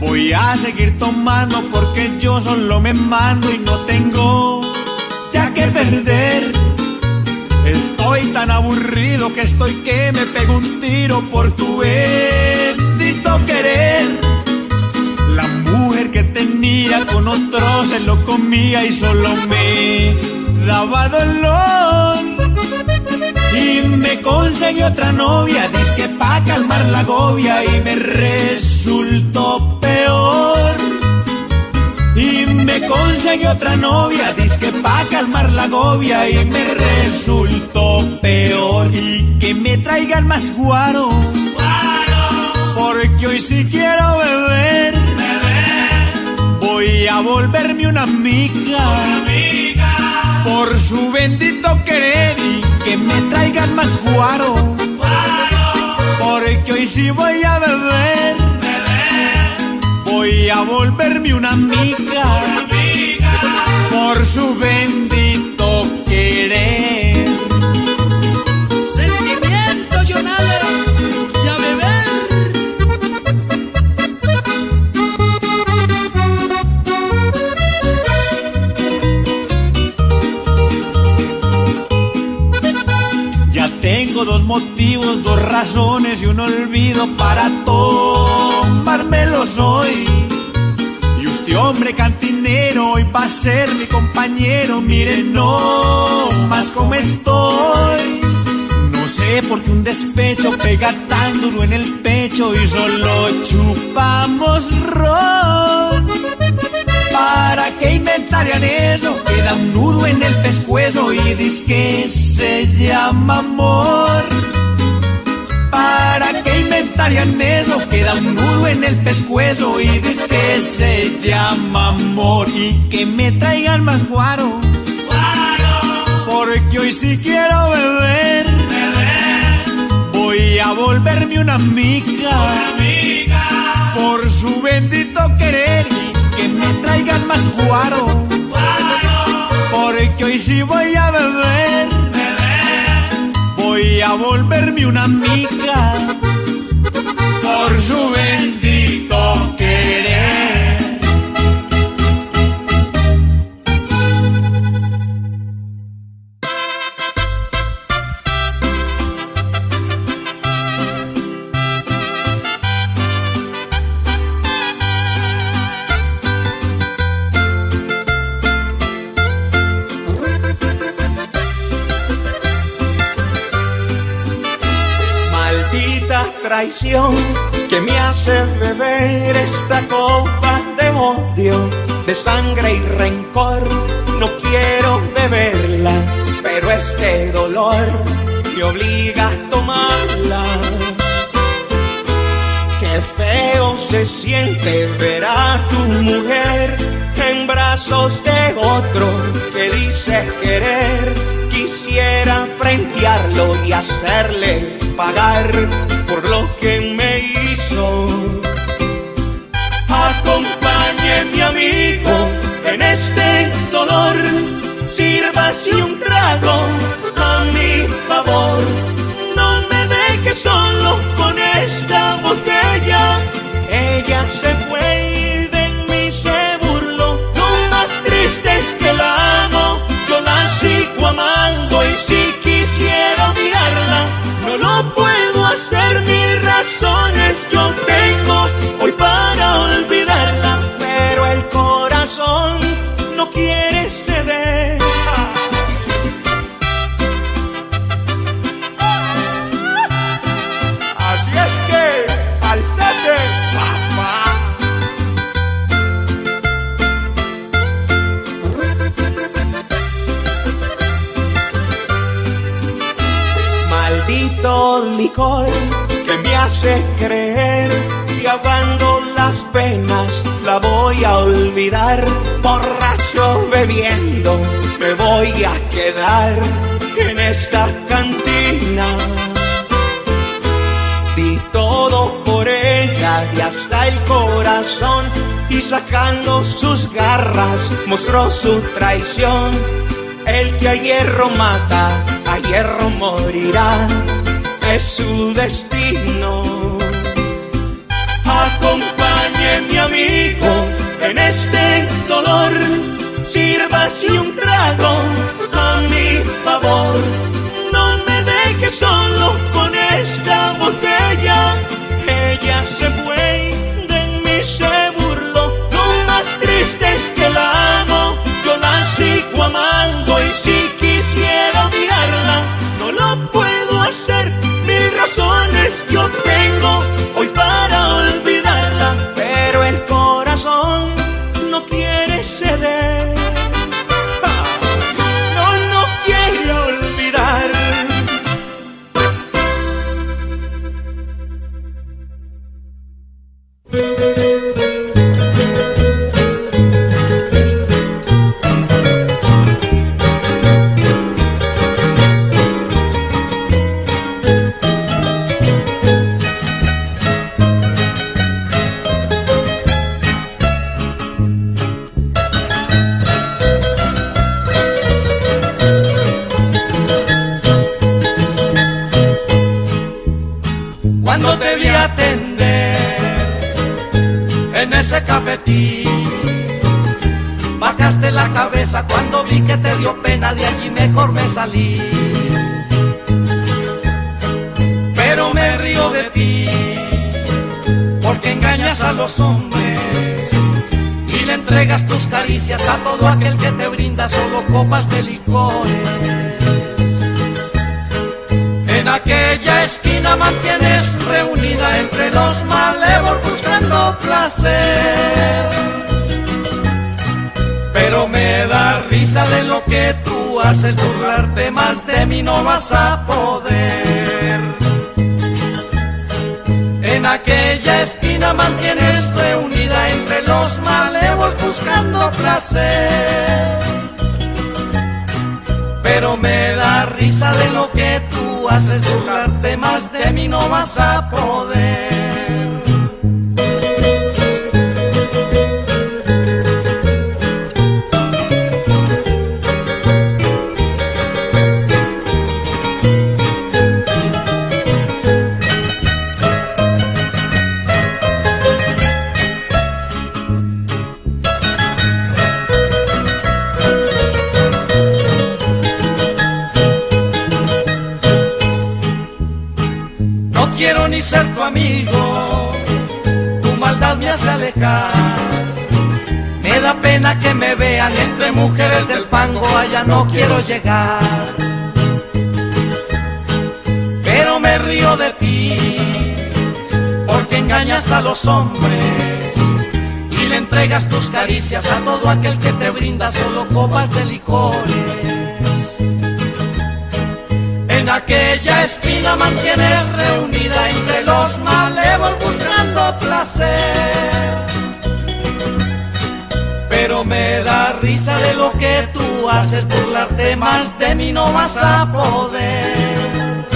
Voy a seguir tomando porque yo solo me mando y no tengo ya que perder. Estoy tan aburrido que estoy que me pego un tiro por tu querer. La mujer que tenía con otro se lo comía y solo me daba dolor. Y me conseguí otra novia, disque pa' calmar la agobia y me resultó peor. Y me conseguí otra novia, disque pa' calmar la agobia y me resultó peor. Y que me traigan más guaro, porque hoy sí quiero beber. Voy a volverme una amiga por su bendito querer y que me traigan más guaro. Porque hoy sí voy a beber. Voy a volverme una amiga por su bendito dos motivos, dos razones y un olvido para tomármelos hoy. Y usted, hombre cantinero, hoy va a ser mi compañero. Miren, no más como estoy. No sé por qué un despecho pega tan duro en el pecho y solo chupamos ron. ¿Para qué inventarían eso? Queda un nudo en el pescuezo y dice que se llama amor. ¿Para qué inventarían eso? Queda un nudo en el pescuezo y dice que se llama amor. Y que me traigan más guaro. Porque hoy sí quiero beber. Voy a volverme una amiga por su bendito querer traigan más guaro. Porque hoy sí voy a beber. Voy a volverme una amiga por su bendito traición que me hace beber esta copa de odio, de sangre y rencor. No quiero beberla, pero este dolor me obliga a tomarla. Qué feo se siente ver a tu mujer en brazos de otro que dice querer. Quisiera frentearlo y hacerle pagar por lo que me hizo. Acompañe mi amigo en este dolor, sírvase un trago a mi favor. No me deje solo con esta botella. Ella se hace creer que ahogando las penas la voy a olvidar. Borracho bebiendo me voy a quedar en esta cantina. Di todo por ella, de hasta el corazón y sacando sus garras mostró su traición. El que a hierro mata, a hierro morirá, es su destino. Mi amigo en este dolor, sírvase un trago a mi favor. Cafetín, bajaste la cabeza cuando vi que te dio pena, de allí mejor me salí. Pero me río de ti, porque engañas a los hombres y le entregas tus caricias a todo aquel que te brinda solo copas de licores. En aquella esquina mantienes reunida entre los malevos buscando placer. Pero me da risa de lo que tú haces, burlarte más de mí no vas a poder. En aquella esquina mantienes reunida entre los malevos buscando placer pero me da risa de lo que haces, burlarte más de mí no vas a poder. Ser tu amigo, tu maldad me hace alejar. Me da pena que me vean entre mujeres del fango, allá no quiero llegar. Pero me río de ti, porque engañas a los hombres y le entregas tus caricias a todo aquel que te brinda solo copas de licores. En aquella esquina mantienes reunida entre los malevos buscando placer. Pero me da risa de lo que tú haces, burlarte más de mí no vas a poder.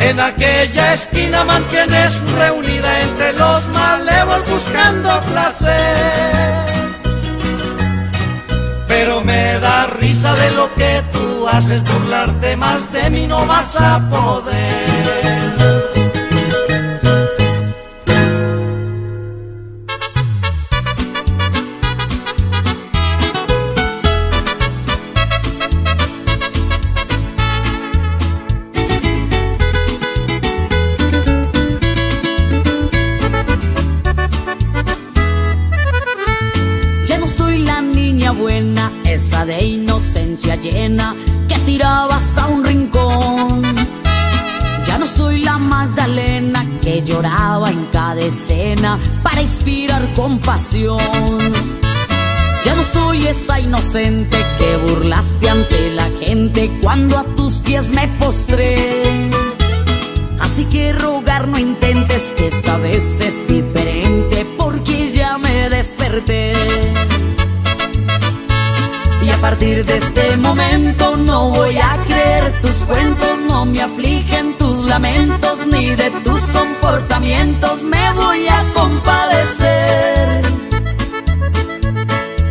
En aquella esquina mantienes reunida entre los malevos buscando placer pero me da risa de lo que tú haces, burlarte más de mí no vas a poder. Lloraba en cada escena para inspirar compasión. Ya no soy esa inocente que burlaste ante la gente cuando a tus pies me postré. Así que rogar no intentes que esta vez es diferente porque ya me desperté. Y a partir de este momento no voy a creer tus cuentos, no me afligen ni de tus comportamientos me voy a compadecer.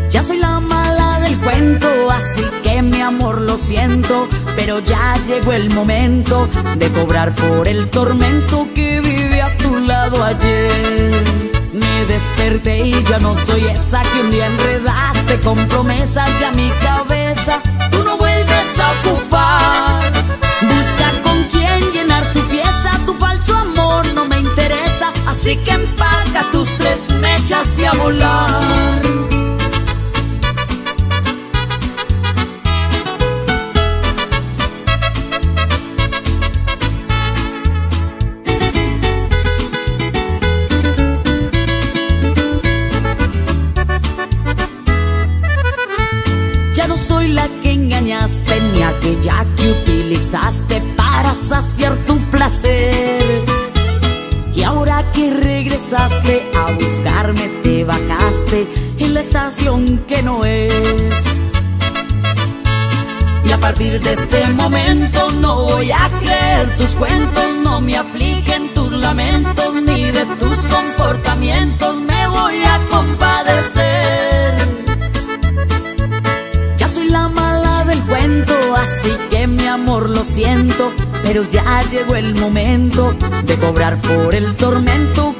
Ya soy la mala del cuento, así que mi amor lo siento, pero ya llegó el momento de cobrar por el tormento que viví a tu lado ayer. Me desperté y ya no soy esa que un día enredaste con promesas ya mi cabeza. Tú no vuelves a ocupar. Así que empaca tus tres mechas y a volar. Ya no soy la que engañaste ni aquella que utilizaste para saciar tu placer. A buscarme, te bajaste en la estación que no es. Y a partir de este momento no voy a creer tus cuentos, no me apliquen tus lamentos, ni de tus comportamientos me voy a compadecer. Ya soy la mala del cuento, así que mi amor lo siento, pero ya llegó el momento de cobrar por el tormento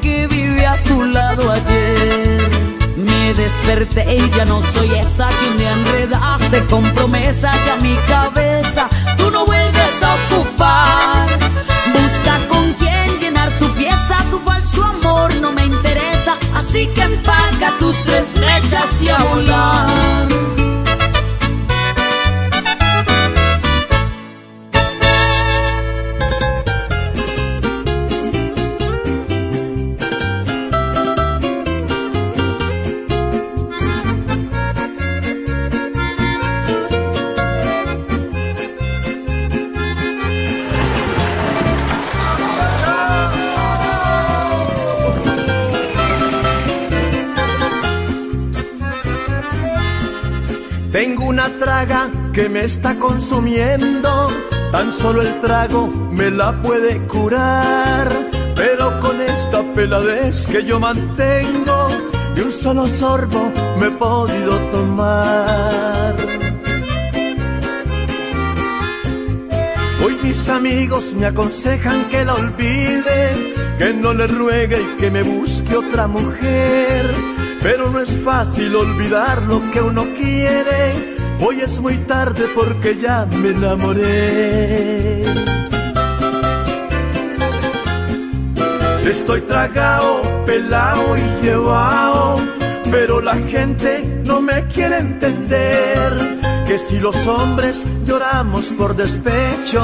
lado ayer. Me desperté y ya no soy esa que un día enredaste con promesas ya mi cabeza. Tú no vuelves a ocupar. Busca con quién llenar tu pieza, tu falso amor no me interesa. Así que empaca tus tres mechas y a volar. Una traga que me está consumiendo, tan solo el trago me la puede curar. Pero con esta peladez que yo mantengo, de un solo sorbo me he podido tomar. Hoy mis amigos me aconsejan que la olvide, que no le ruegue y que me busque otra mujer. Pero no es fácil olvidar lo que uno quiere. Hoy es muy tarde porque ya me enamoré. Estoy tragado, pelao y llevao, pero la gente no me quiere entender. Que si los hombres lloramos por despecho,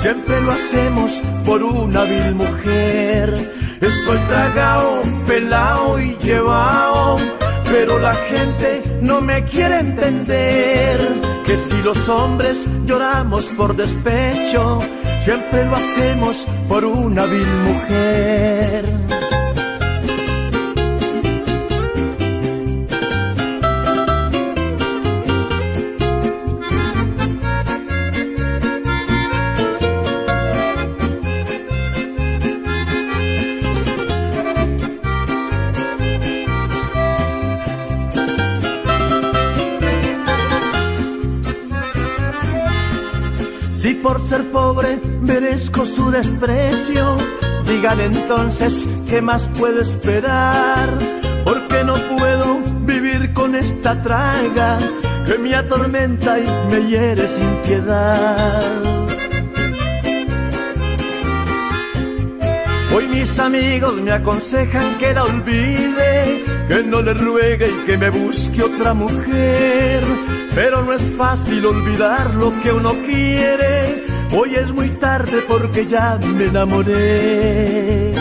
siempre lo hacemos por una vil mujer. Estoy tragado, pelao y llevao, pero la gente no me quiere entender. Que si los hombres lloramos por despecho, siempre lo hacemos por una vil mujer. Merezco su desprecio, digan entonces qué más puedo esperar, porque no puedo vivir con esta traga que me atormenta y me hiere sin piedad. Hoy mis amigos me aconsejan que la olvide, que no le ruegue y que me busque otra mujer. Pero no es fácil olvidar lo que uno quiere. Hoy es muy tarde porque ya me enamoré.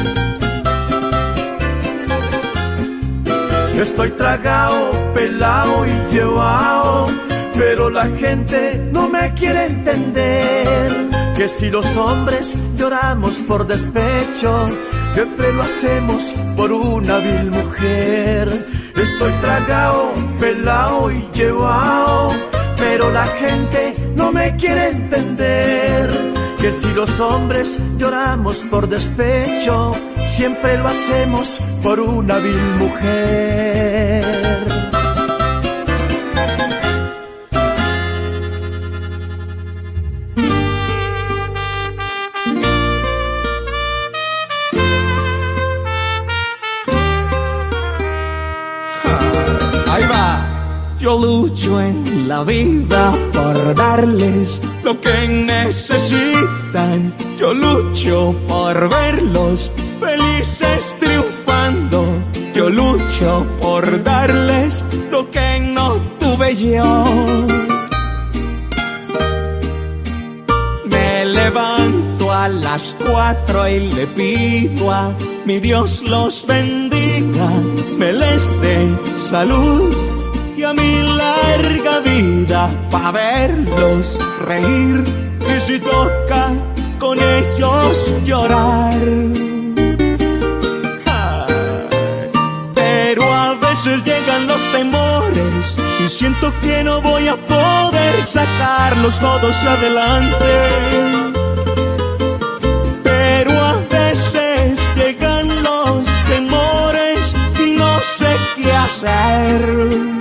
Estoy tragado, pelao y llevao, pero la gente no me quiere entender. Que si los hombres lloramos por despecho, siempre lo hacemos por una vil mujer. Estoy tragado, pelao y llevao, pero la gente no me quiere entender. que si los hombres lloramos por despecho, siempre lo hacemos por una vil mujer. La vida por darles lo que necesitan. Yo lucho por verlos felices triunfando. Yo lucho por darles lo que no tuve yo. Me levanto a las cuatro y le pido a mi Dios los bendiga, me les dé salud y a mi larga vida para verlos reír y si toca con ellos llorar. Pero a veces llegan los temores y siento que no voy a poder sacarlos todos adelante. Pero a veces llegan los temores y no sé qué hacer.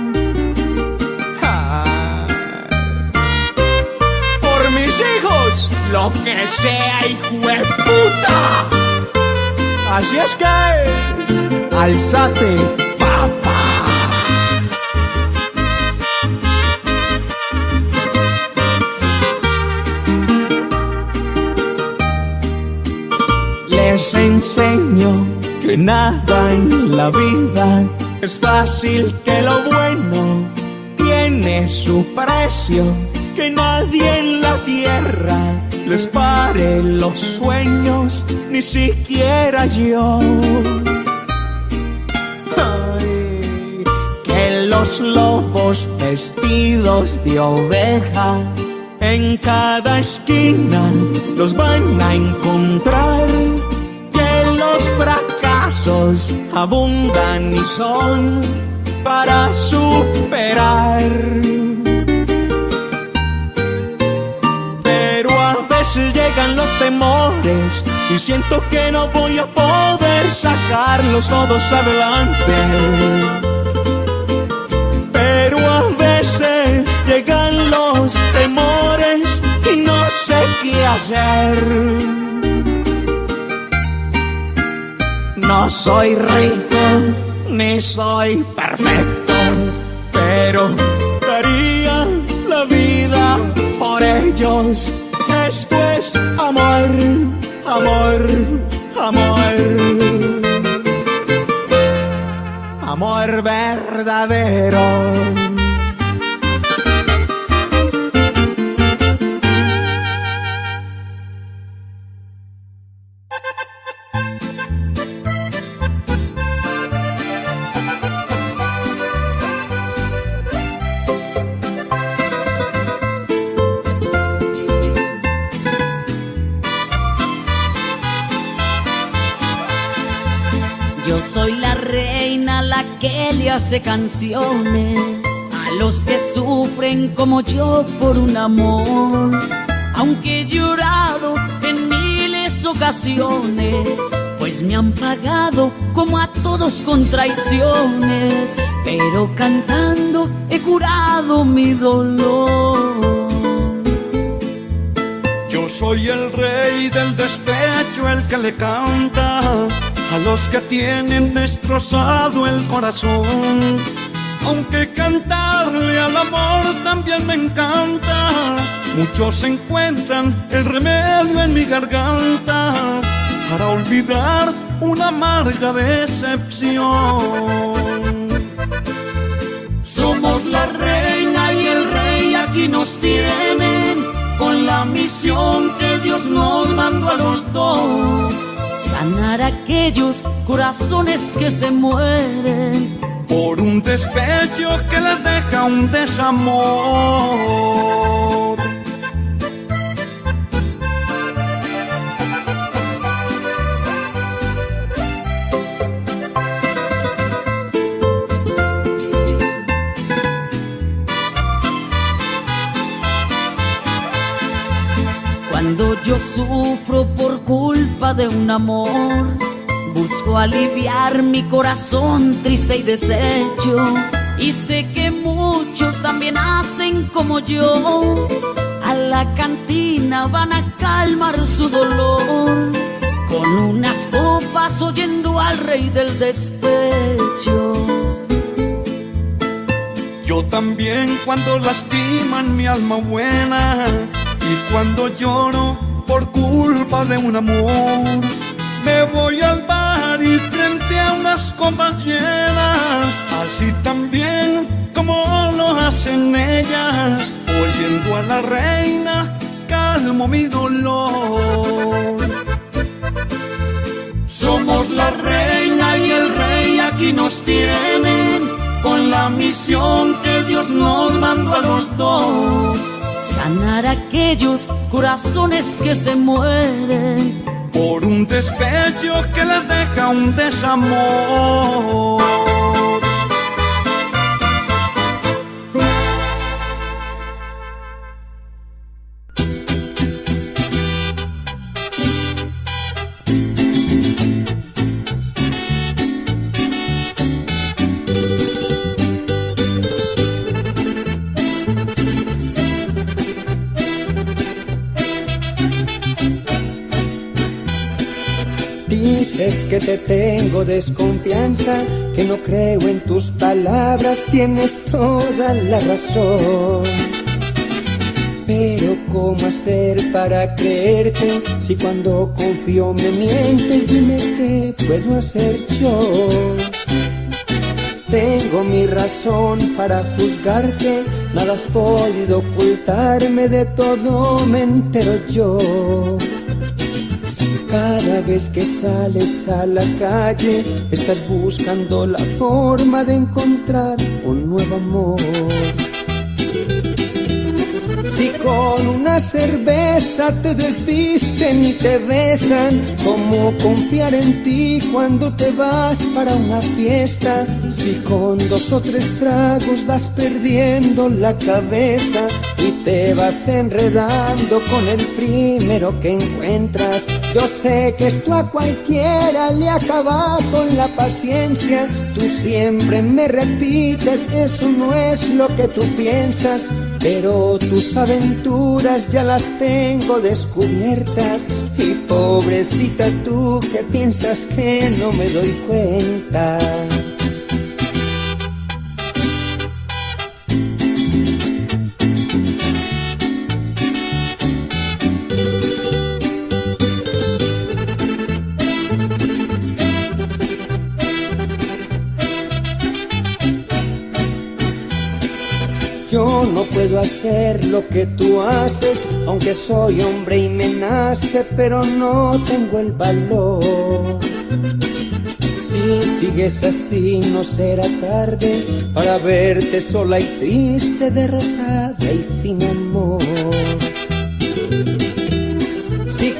Lo que sea, hijo de puta. Así es que alzate, papá. Les enseño que nada en la vida es fácil, que lo bueno tiene su precio, nadie en la tierra les pare los sueños, ni siquiera yo. que los lobos vestidos de oveja en cada esquina los van a encontrar. Que los fracasos abundan y son para superar. Llegan los temores y siento que no voy a poder sacarlos todos adelante. Pero a veces llegan los temores y no sé qué hacer. No soy rico ni soy perfecto, pero daría la vida por ellos esto es amor, amor, amor. Amor verdadero. Hace canciones a los que sufren como yo por un amor. Aunque he llorado en miles ocasiones, pues me han pagado como a todos con traiciones, pero cantando he curado mi dolor. Yo soy el rey del despecho, el que le canta a los que tienen destrozado el corazón. Aunque cantarle al amor también me encanta, muchos encuentran el remedio en mi garganta para olvidar una amarga decepción. Somos la reina y el rey aquí nos tienen con la misión que Dios nos mandó a los dos sanar aquellos corazones que se mueren por un despecho que les deja un desamor. Cuando yo sufro por culpa de un amor. Busco aliviar mi corazón triste y deshecho. Y sé que muchos también hacen como yo. A la cantina van a calmar su dolor. Con unas copas oyendo al rey del despecho. Yo también cuando lastiman mi alma buena y cuando lloro por culpa de un amor, me voy al bar y frente a unas copas llenas, así también como lo hacen ellas, oyendo a la reina, calmo mi dolor. Somos la reina y el rey aquí nos tienen con la misión que Dios nos mandó a los dos sanar aquellos corazones que se mueren por un despecho que les deja un desamor. Que te tengo desconfianza, que no creo en tus palabras, tienes toda la razón. Pero ¿cómo hacer para creerte si cuando confío me mientes? Dime qué puedo hacer yo. Tengo mi razón para juzgarte, nada has podido ocultarme, de todo me entero yo. Cada vez que sales a la calle, estás buscando la forma de encontrar un nuevo amor. Si con una cerveza te desvisten y te besan, ¿cómo confiar en ti cuando te vas para una fiesta? Si con dos o tres tragos vas perdiendo la cabeza y te vas enredando con el primero que encuentras, yo sé que esto a cualquiera le acaba con la paciencia. Tú siempre me repites, eso no es lo que tú piensas. Pero tus aventuras ya las tengo descubiertas y pobrecita tú que piensas que no me doy cuenta. Puedo hacer lo que tú haces, aunque soy hombre y me nace, pero no tengo el valor. Si sigues así no será tarde para verte sola y triste, derrotada y sin amor.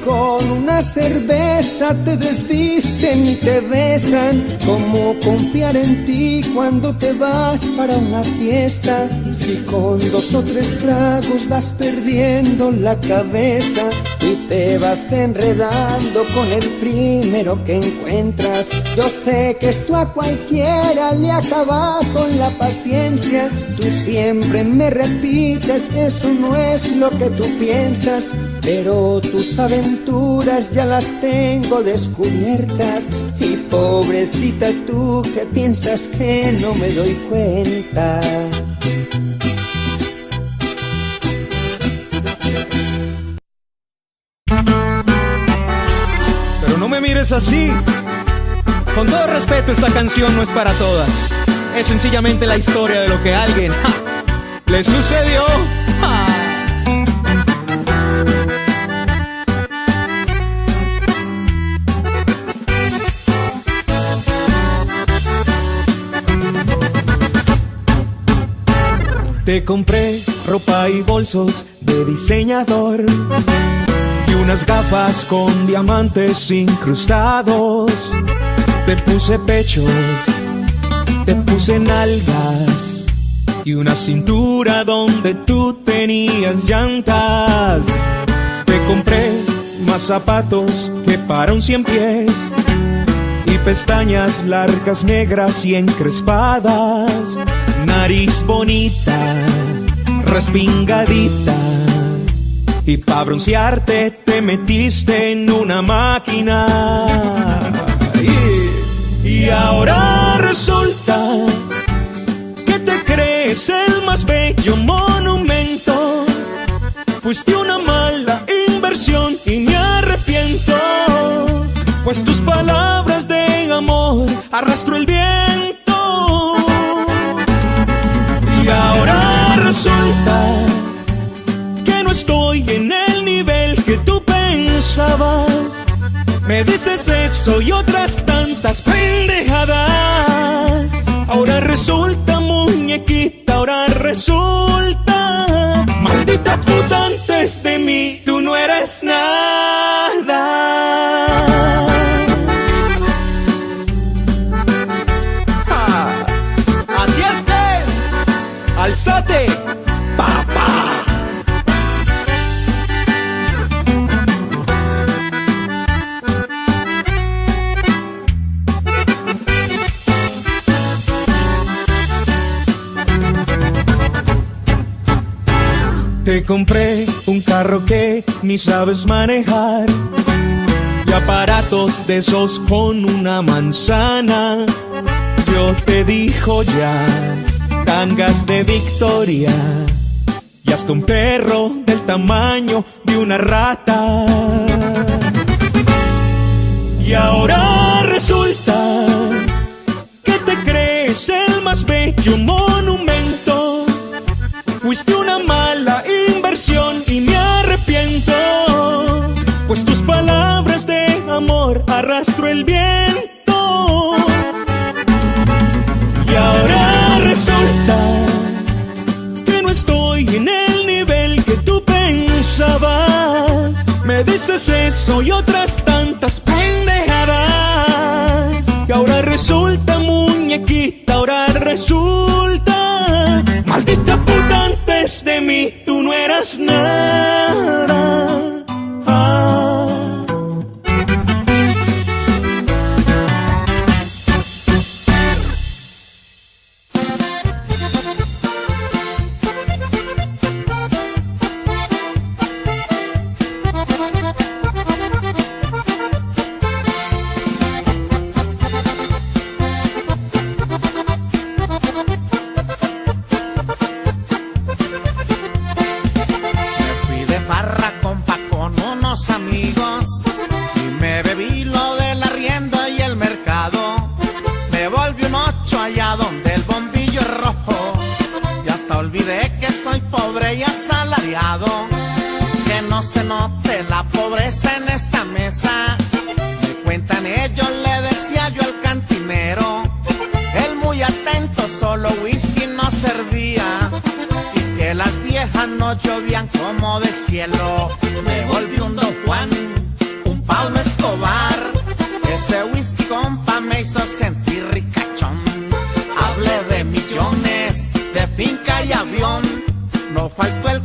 Con una cerveza te desvisten y te besan. ¿Cómo confiar en ti cuando te vas para una fiesta? Si con dos o tres tragos vas perdiendo la cabeza y te vas enredando con el primero que encuentras. Yo sé que esto a cualquiera le acaba con la paciencia. Tú siempre me repites, eso no es lo que tú piensas. Pero tus aventuras ya las tengo descubiertas y pobrecita tú que piensas que no me doy cuenta. Pero no me mires así. Con todo respeto, esta canción no es para todas. Es sencillamente la historia de lo que a alguien le sucedió. Te compré ropa y bolsos de diseñador y unas gafas con diamantes incrustados. Te puse pechos, te puse nalgas y una cintura donde tú tenías llantas. Te compré más zapatos que para un cien pies pestañas largas, negras y encrespadas, nariz bonita, respingadita. Y para broncearte te metiste en una máquina. Y, ahora resulta que te crees el más bello monumento. Fuiste una mala inversión y. Pues tus palabras de amor arrastró el viento. Y ahora resulta que no estoy en el nivel que tú pensabas. Me dices eso y otras tantas pendejadas. Ahora resulta muñequita, ahora resulta. Maldita puta, antes de mí tú no eres nada. Compré un carro que ni sabes manejar y aparatos de esos con una manzana. Yo te dijo jazz, tangas de Victoria y hasta un perro del tamaño de una rata. Y ahora resulta que te crees el más bello monumento. Fuiste una Me dices eso y otras tantas pendejadas. Y ahora resulta muñequita, ahora resulta. Maldita puta, antes de mí tú no eras nada. No llovían como del cielo. Me volví un Don Juan, un Pablo Escobar. Ese whisky, compa, me hizo sentir ricachón. Hablé de millones, de finca y avión. No faltó el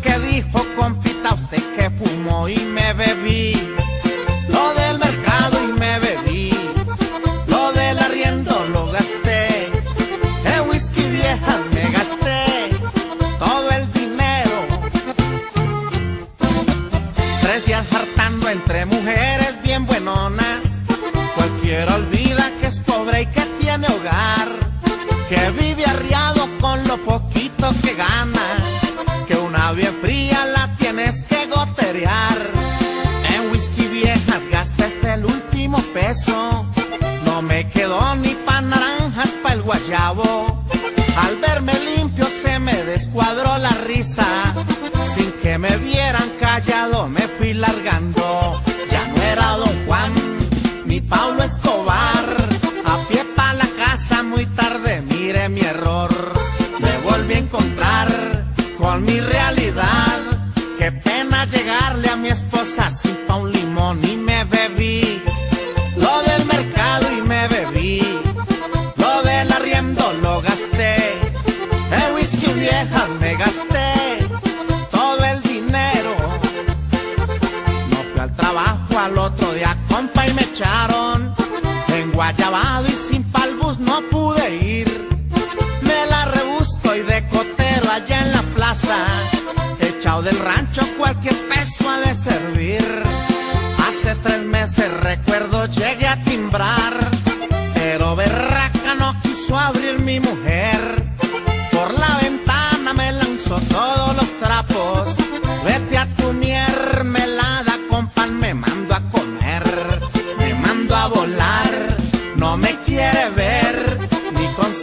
gasté. Todo el dinero. No fui al trabajo marcharon. En Guayabado y sin palbus no pude ir. Me la rebusco y de cotero allá en la plaza. Echado del rancho cualquier peso ha de servir. Hace tres meses recuerdo llegué a timbrar. Pero berraca no quiso abrir mi mujer. Por la ventana me lanzó todos los trapos. Ni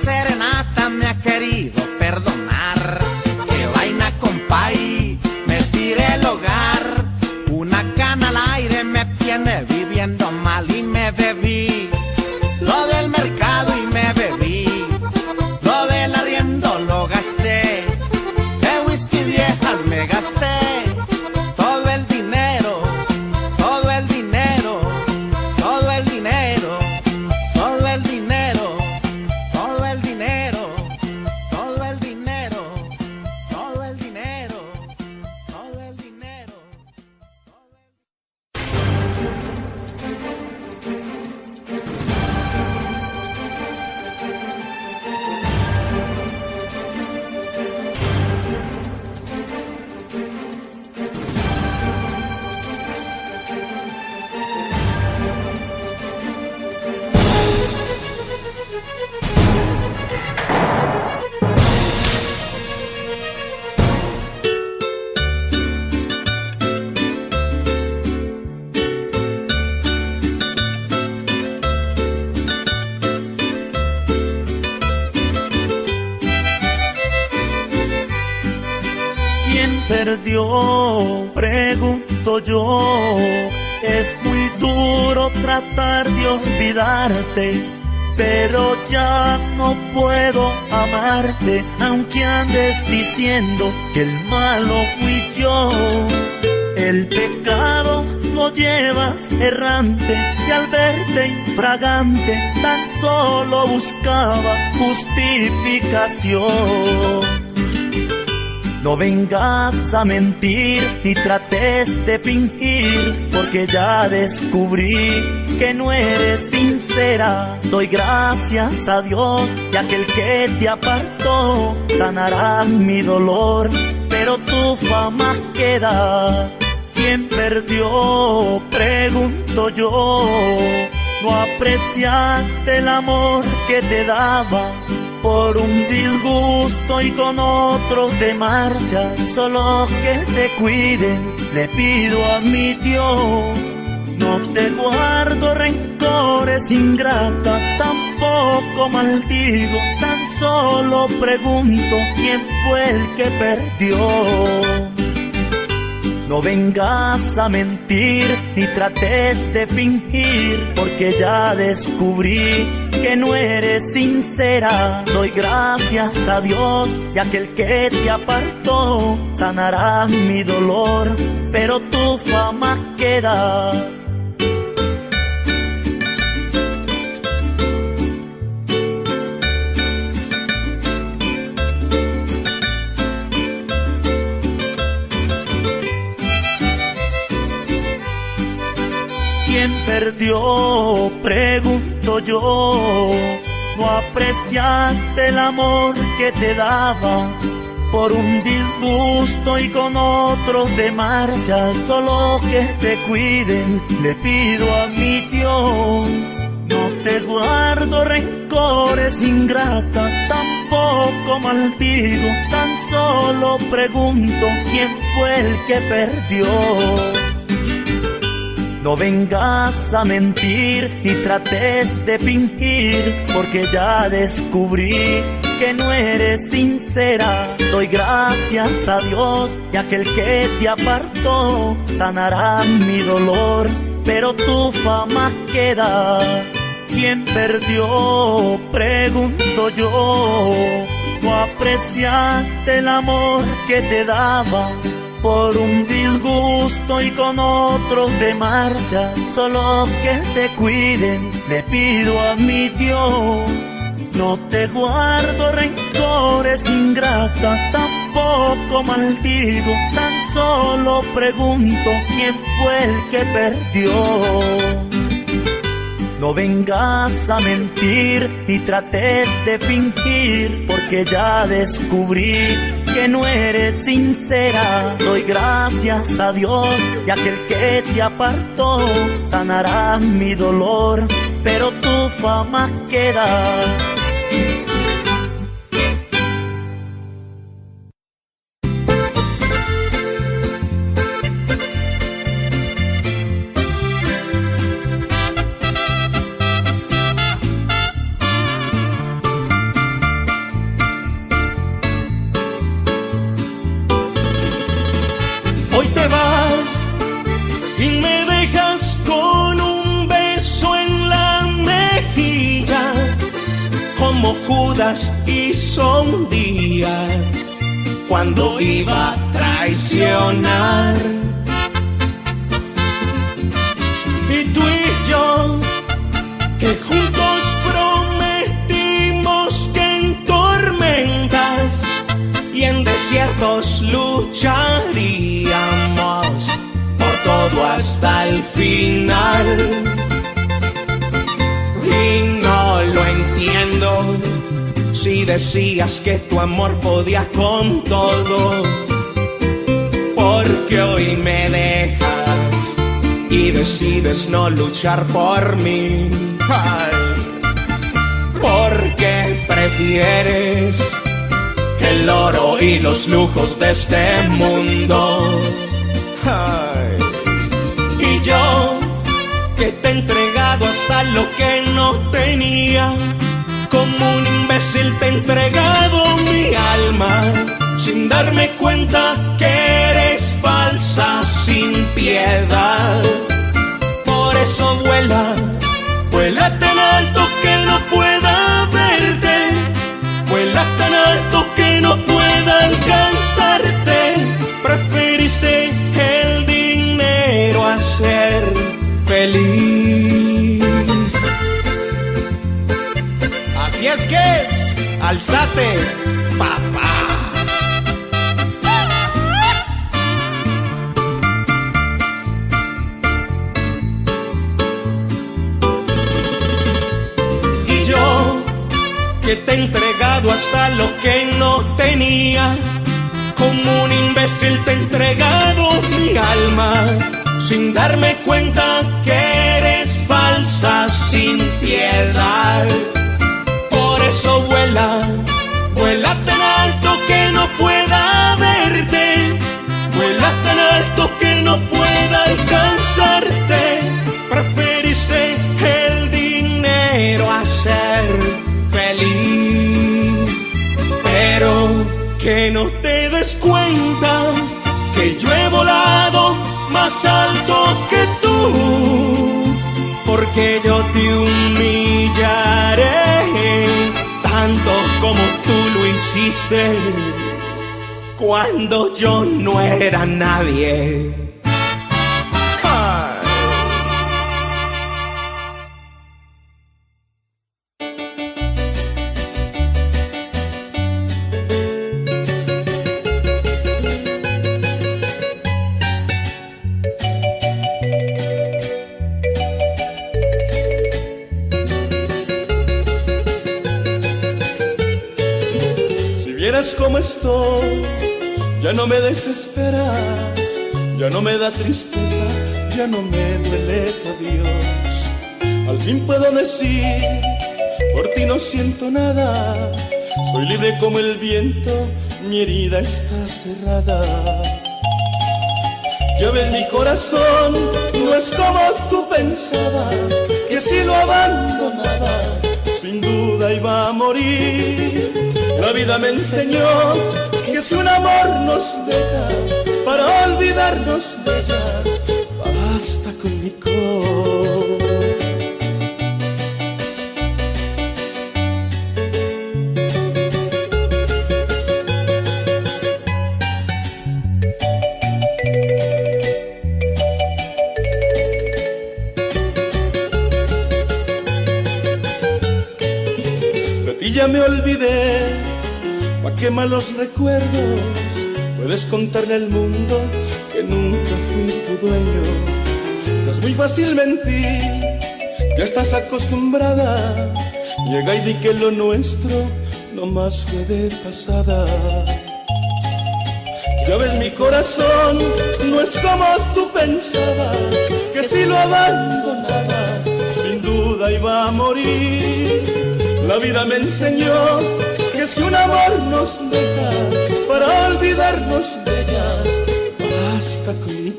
¿Quién perdió? Pregunto yo. Es muy duro tratar de olvidarte, pero ya no puedo amarte, aunque andes diciendo que el malo fui yo. El pecado lo llevas errante y al verte infragante tan solo buscaba justificación. No vengas a mentir ni trates de fingir, porque ya descubrí que no eres sincera. Doy gracias a Dios y aquel que te apartó sanará mi dolor, pero tu fama queda. ¿Quién perdió? Pregunto yo. No apreciaste el amor que te daba por un disgusto y con otros de marcha, solo que te cuiden, le pido a mi Dios. No te guardo rencores ingrata, tampoco maldigo, tan solo pregunto quién fue el que perdió. No vengas a mentir ni trates de fingir, porque ya descubrí que no eres sincera. Doy gracias a Dios y aquel que te apartó sanará mi dolor, pero tu fama queda. ¿Quién perdió? Yo. No apreciaste el amor que te daba por un disgusto y con otros de marcha. Solo que te cuiden, le pido a mi Dios. No te guardo rencores ingrata, tampoco maldigo, tan solo pregunto quién fue el que perdió. No vengas a mentir ni trates de fingir, porque ya descubrí que no eres sincera. Doy gracias a Dios y aquel que te apartó sanará mi dolor, pero tu fama queda. ¿Quién perdió? Pregunto yo. No apreciaste el amor que te daba por un disgusto y con otros de marcha, solo que te cuiden, le pido a mi Dios. No te guardo rencores ingrata, tampoco maldigo, tan solo pregunto quién fue el que perdió. No vengas a mentir ni trates de fingir, porque ya descubrí que no eres sincera. Doy gracias a Dios y aquel que te apartó sanará mi dolor, pero tu fama queda. Cuando iba a traicionar. Y tú y yo, que juntos prometimos que en tormentas y en desiertos lucharíamos por todo hasta el final. Decías que tu amor podía con todo, porque hoy me dejas y decides no luchar por mí. porque prefieres el oro y los lujos de este mundo. y yo que te he entregado hasta lo que no tenía como un imbécil te he entregado mi alma sin darme cuenta que eres falsa sin piedad. Por eso vuela, vuela tan alto que no pueda verte, vuela tan alto que no pueda alcanzarte. Preferiste el dinero a ser feliz. es que alzate, papá. Y yo, que te he entregado hasta lo que no tenía, como un imbécil te he entregado mi alma, sin darme cuenta que eres falsa sin piedad eso vuela, cuando yo no era nadie. Por ti no siento nada, soy libre como el viento, mi herida está cerrada. Ya ves mi corazón, no es como tú pensabas, que si lo abandonabas, sin duda iba a morir. La vida me enseñó que si un amor nos deja para olvidarnos de ellas, basta con mi De malos recuerdos puedes contarle al mundo que nunca fui tu dueño. es muy fácil mentir, ya estás acostumbrada. Llega y di que lo nuestro no más fue de pasada. Ya ves mi corazón, no es como tú pensabas, que si lo abandonabas, sin duda iba a morir. La vida me enseñó que si un amor nos deja para olvidarnos de ellas, basta con mi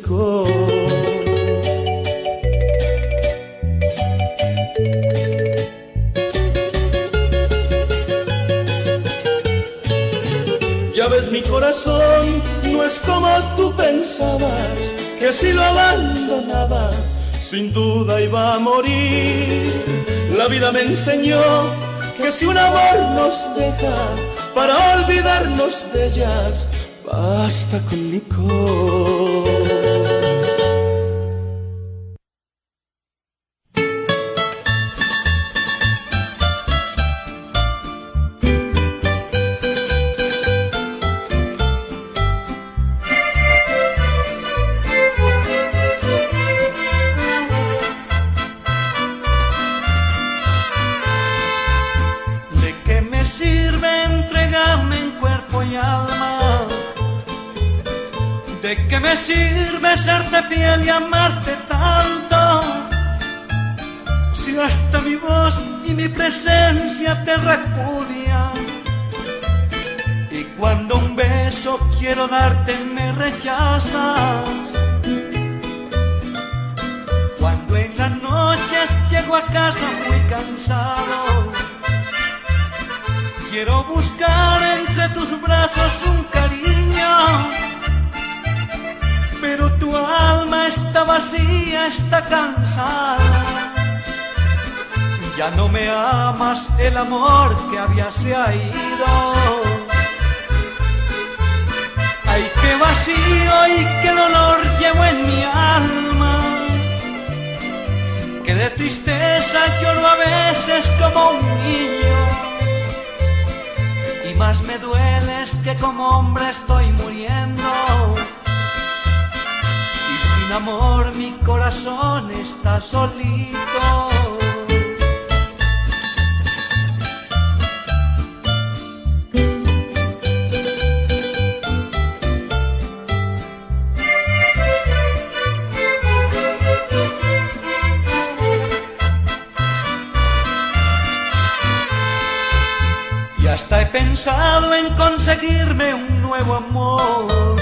Ya ves mi corazón, no es como tú pensabas, que si lo abandonabas, sin duda iba a morir. La vida me enseñó que si un amor nos para olvidarnos de ellas, basta con licor. Quiero darte me rechazas. Cuando en las noches llego a casa muy cansado. Quiero buscar entre tus brazos un cariño. Pero tu alma está vacía, está cansada ya no me amas, el amor que había se ha ido. Vacío y qué dolor llevo en mi alma. Que de tristeza lloro a veces como un niño. Y más me duele es que como hombre estoy muriendo. Y sin amor mi corazón está solito. Un nuevo amor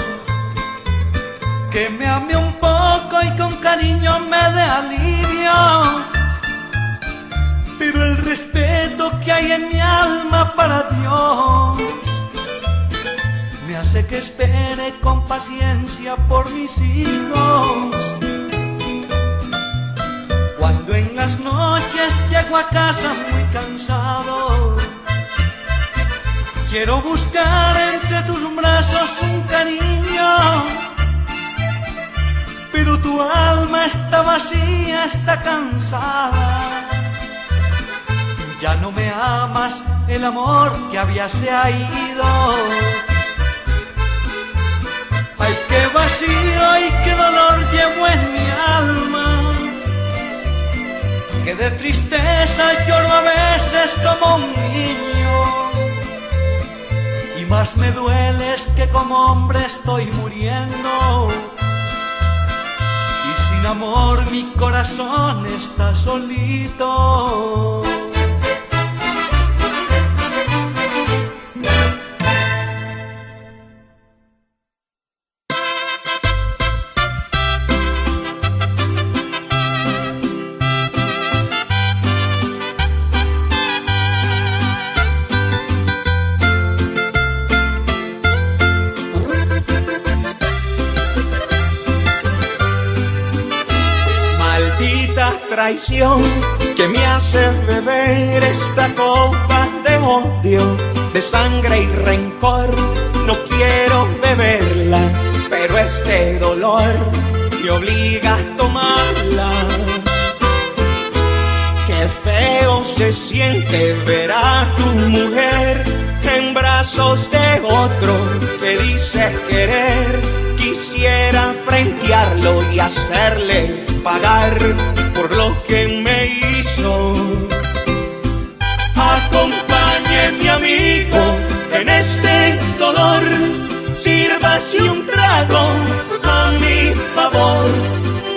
que me ame un poco y con cariño me dé alivio. Pero el respeto que hay en mi alma para Dios me hace que espere con paciencia por mis hijos. Cuando en las noches llego a casa muy cansado, Quiero buscar entre tus brazos un cariño, pero tu alma está vacía, está cansada. Ya no me amas, el amor que había se ha ido. Ay, qué vacío y qué dolor llevo en mi alma. Que de tristeza lloro a veces como un niño más me duele es que como hombre estoy muriendo. Y sin amor mi corazón está solito. Que me hace beber esta copa de odio, de sangre y rencor. No quiero beberla, pero este dolor me obliga a tomarla. Qué feo se siente ver a tu mujer en brazos de otro que dice querer. Quisiera frentearlo y hacerle pagar por lo que me hizo. Acompañe mi amigo en este dolor, sírvase un trago a mi favor.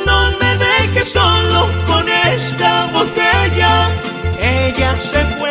No me deje solo con esta botella, ella se fue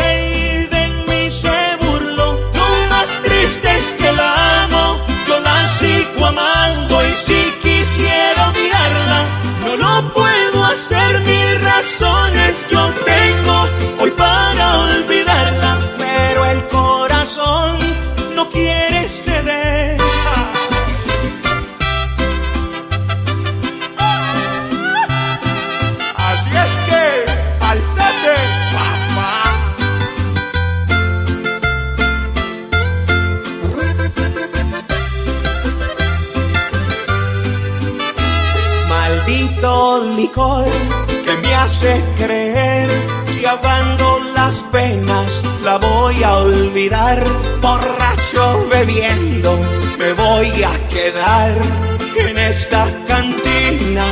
que me hace creer que ahogando las penas la voy a olvidar. Borracho bebiendo me voy a quedar en esta cantina.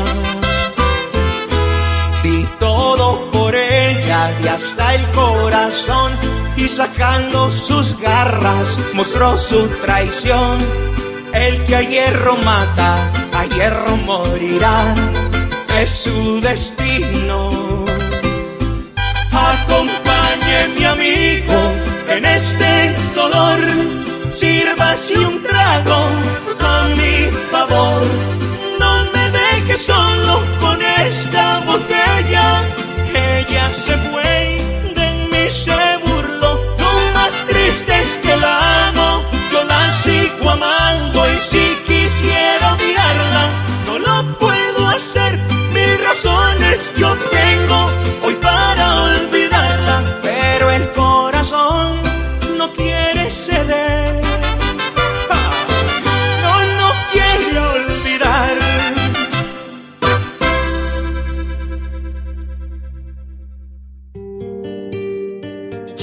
Di todo por ella y hasta el corazón y sacando sus garras mostró su traición. El que a hierro mata, a hierro morirá, es su destino. Acompañe mi amigo en este dolor, sírvase un trago a mi favor. No me deje solo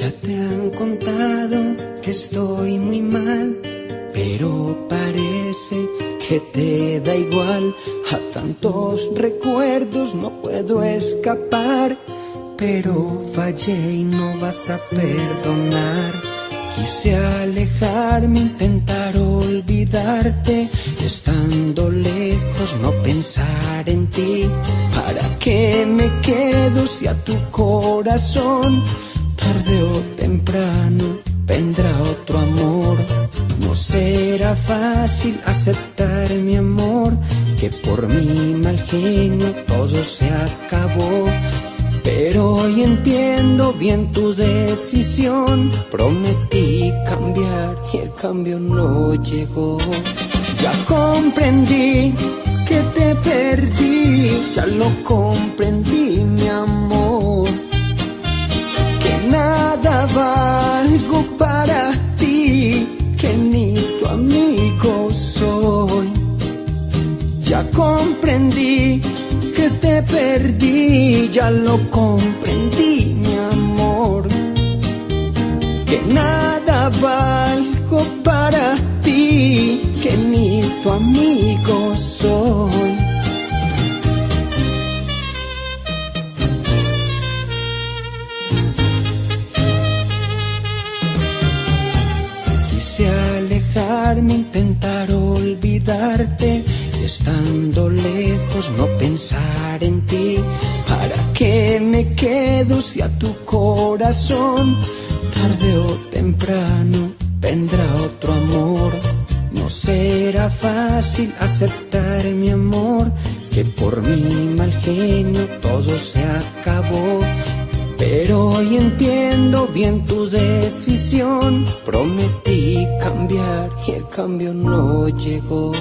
Ya te han contado que estoy muy mal, pero parece que te da igual. A tantos recuerdos no puedo escapar, pero fallé y no vas a perdonar. Quise alejarme, intentar olvidarte, estando lejos no pensar en ti. ¿Para qué me quedo si a tu corazón tarde o temprano vendrá otro amor? No será fácil aceptar mi amor, que por mi mal genio todo se acabó. Pero hoy entiendo bien tu decisión. Prometí cambiar y el cambio no llegó. Ya comprendí que te perdí, ya lo comprendí, mi amor. Nada valgo para ti, que ni tu amigo soy. Ya comprendí que te perdí, ya lo comprendí, mi amor. Que nada valgo para ti, que ni tu amigo soy. Alejarme, intentar olvidarte, estando lejos no pensar en ti. ¿Para qué me quedo si a tu corazón tarde o temprano vendrá otro amor? No será fácil aceptar mi amor, que por mi mal genio todo se acabó. Pero hoy entiendo bien tu decisión. Prometí cambiar y el cambio no llegó.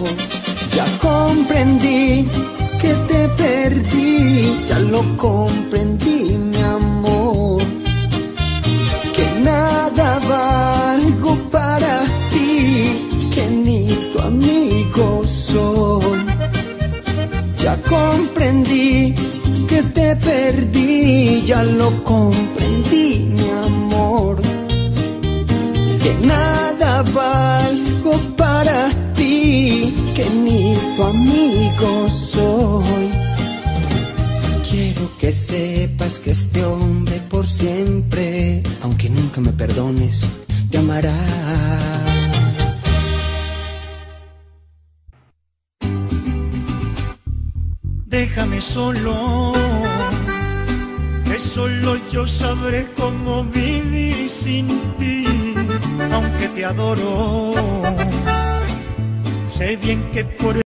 Ya comprendí que te perdí, ya lo comprendí, mi amor. Que nada valgo te perdí, ya lo comprendí, mi amor. Que nada valgo para ti, que ni tu amigo soy. Quiero que sepas que este hombre por siempre, aunque nunca me perdones, te amará. Déjame solo, que solo yo sabré cómo vivir sin ti, aunque te adoro. Sé bien que por